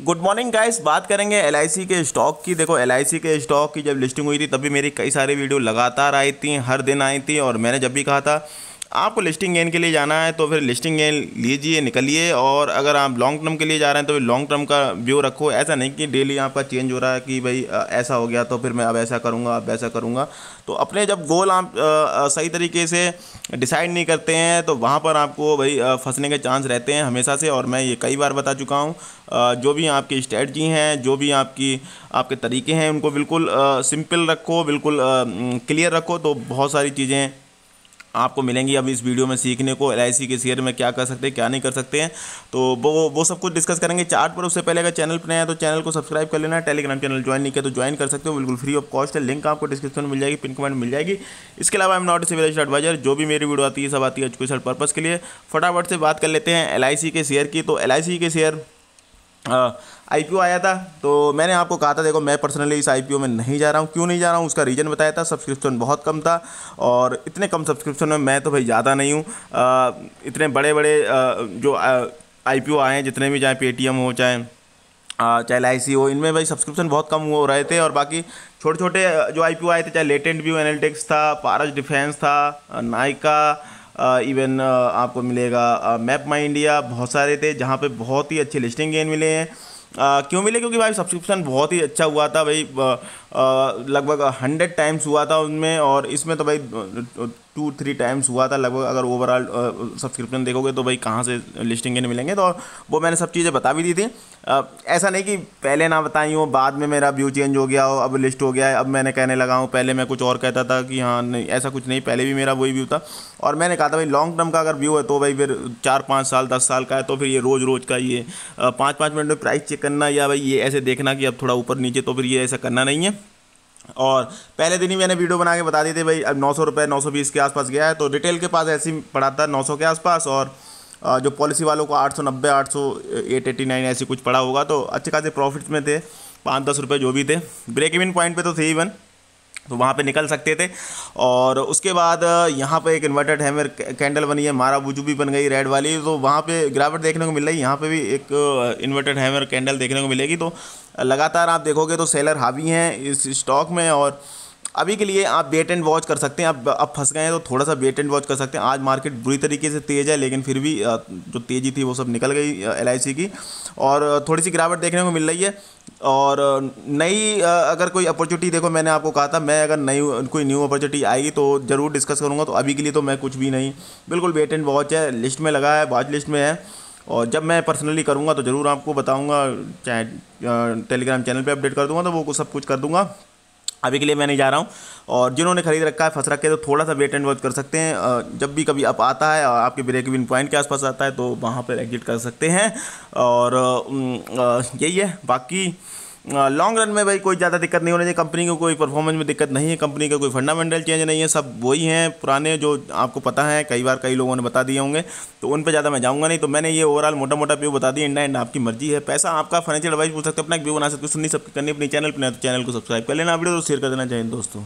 Good morning guys बात करेंगे LIC के स्टॉक की। देखो एलआईसी के स्टॉक की जब लिस्टिंग हुई थी तभी मेरी कई सारी वीडियो लगातार आई थी, हर दिन आई थी और मैंने जब भी कहा था आपको लिस्टिंग गेन के लिए जाना है तो फिर लिस्टिंग गेन लीजिए, निकलिए और अगर आप लॉन्ग टर्म के लिए जा रहे हैं तो फिर लॉन्ग टर्म का व्यू रखो। ऐसा नहीं कि डेली आपका चेंज हो रहा है कि भाई ऐसा हो गया तो फिर मैं अब ऐसा करूँगा, अब ऐसा करूँगा। तो अपने जब गोल आप सही तरीके से डिसाइड नहीं करते हैं तो वहाँ पर आपको भाई फंसने के चांस रहते हैं हमेशा से। और मैं ये कई बार बता चुका हूँ जो भी आपकी स्ट्रेटजी हैं, जो भी आपकी, आपके तरीके हैं, उनको बिल्कुल सिंपल रखो, बिल्कुल क्लियर रखो तो बहुत सारी चीज़ें आपको मिलेंगी अब इस वीडियो में सीखने को एलआईसी के शेयर में क्या कर सकते हैं, क्या नहीं कर सकते हैं। तो वो वो सब कुछ डिस्कस करेंगे चार्ट पर। उससे पहले अगर चैनल पर नया तो चैनल को सब्सक्राइब कर लेना टेलीग्राम चैनल ज्वाइन नहीं किया तो ज्वाइन कर सकते हो। बिल्कुल फ्री ऑफ़ कॉस्ट है। लिंक आपको डिस्क्रिप्शन में मिल जाएगी पिन कमेंट मिल जाएगी। इसके अलावा एम नॉट सिविल एडवाइजर जो भी मेरी वीडियो आती है, सब आती है एजुकेशन पर्पज़ के लिए। फटाफट से बात कर लेते हैं LIC के शेयर की। तो LIC के शेयर आई आया था तो मैंने आपको कहा था, देखो, मैं पर्सनली इस आईपीओ में नहीं जा रहा हूँ। क्यों नहीं जा रहा हूँ? उसका रीज़न बताया था सब्सक्रिप्शन बहुत कम था और इतने कम सब्सक्रिप्शन में मैं तो भाई ज़्यादा नहीं हूँ। इतने बड़े बड़े जो आई पी आए हैं, जितने भी चाहे पेटीएम हो, चाहे चाहे LIC हो, इनमें भाई सब्सक्रिप्शन बहुत कम हो रहे थे और बाकी छोटे छोटे जो आईपीओ आए थे, चाहे लेटेंट व्यू एनालिटिक्स था पारस डिफेंस था नाइका इवन आपको मिलेगा मैप माई इंडिया बहुत सारे थे जहाँ पर बहुत ही अच्छे लिस्टिंग गेन मिले हैं। आ, क्यों मिले? क्योंकि भाई सब्सक्रिप्शन बहुत ही अच्छा हुआ था भाई लगभग हंड्रेड टाइम्स हुआ था उनमें और इसमें तो भाई टू थ्री टाइम्स हुआ था, लगभग अगर ओवरऑल सब्सक्रिप्शन देखोगे तो भाई कहाँ से लिस्टिंग के मिलेंगे तो वो मैंने सब चीज़ें बता भी दी थी। ऐसा नहीं कि पहले ना बताई हो, बाद में मेरा व्यू चेंज हो गया हो, अब लिस्ट हो गया है, अब मैंने कहने लगा हूँ, पहले मैं कुछ और कहता था कि हाँ नहीं, ऐसा कुछ नहीं, पहले भी मेरा वही व्यू था। और मैंने कहा था, भाई लॉन्ग टर्म का अगर व्यू है तो भाई फिर चार, पाँच साल, दस साल का है तो फिर ये रोज़ रोज़ का ये पाँच पाँच मिनट में प्राइस चेक करना या भाई ये ऐसे देखना कि अब थोड़ा ऊपर नीचे तो फिर ये ऐसा करना नहीं है। और पहले दिन ही मैंने वीडियो बना के बता दी थी, भाई, अब नौ सौ रुपये नौ सौ बीस के आसपास गया है तो रिटेल के पास ऐसे ही पड़ा था नौ सौ के आसपास और जो पॉलिसी वालों को आठ सौ नब्बे, आठ सौ एट, एटी नाइन ऐसी कुछ पड़ा होगा तो अच्छे खासे प्रॉफिट्स में थे, पाँच दस रुपये जो भी थे। ब्रेक इवन पॉइंट पर तो थे इवन तो वहाँ पे निकल सकते थे। और उसके बाद यहाँ पे एक इन्वर्टेड हैमर कैंडल बनी है, मारा बुजू भी बन गई रेड वाली। तो वहाँ पे गिरावट देखने को मिल रही है। यहाँ पे भी एक इन्वर्टेड हैमर कैंडल देखने को मिलेगी। तो लगातार आप देखोगे तो सेलर हावी हैं इस स्टॉक में और अभी के लिए आप वेट एंड वॉच कर सकते हैं। अब अब फंस गए हैं तो थोड़ा सा वेट एंड वॉच कर सकते हैं। आज मार्केट बुरी तरीके से तेज़ है, लेकिन फिर भी जो तेज़ी थी वो सब निकल गई एलआईसी की। और थोड़ी सी गिरावट देखने को मिल रही है। और नई अगर कोई अपॉर्चुनिटी देखो, मैंने आपको कहा था, मैं अगर नई, कोई न्यू अपॉर्चुनिटी आएगी तो ज़रूर डिस्कस करूँगा। तो अभी के लिए तो मैं कुछ भी नहीं। बिल्कुल वेट एंड वॉच है लिस्ट में लगा है वॉच लिस्ट में है। और जब मैं पर्सनली करूँगा तो ज़रूर आपको बताऊँगा, चाहे टेलीग्राम चैनल पर अपडेट कर दूँगा तो वो सब कुछ कर दूँगा। अभी के लिए मैं नहीं जा रहा हूँ। और जिन्होंने खरीद रखा है, फंस रखे तो थोड़ा सा वेट एंड वॉच कर सकते हैं। जब भी कभी आप आता है, आपके ब्रेक विन पॉइंट के आसपास आता है तो वहाँ पर एग्जिट कर सकते हैं। और यही है। बाकी लॉन्ग रन में भाई कोई ज़्यादा दिक्कत नहीं होनी चाहिए। कंपनी को कोई परफॉर्मेंस में दिक्कत नहीं है। कंपनी का कोई फंडामेंटल चेंज नहीं है। सब वही हैं, पुराने जो आपको पता है, कई बार कई लोगों ने बता दिए होंगे। तो उन पर ज़्यादा मैं जाऊँगा नहीं। तो मैंने ये ओवरऑल मोटा मोटा व्यू बता दिया इंडा एंड आपकी मर्ज़ी है। पैसा आपका फाइनेंशियल एडवाइस पूछ सकते अपना एक व्यू बना सकते सुननी सब करनी अपनी चैनल पर तो चैनल को सब्सक्राइब कर लेना। वीडियो तो शेयर कर देना। चाहिए दोस्तों।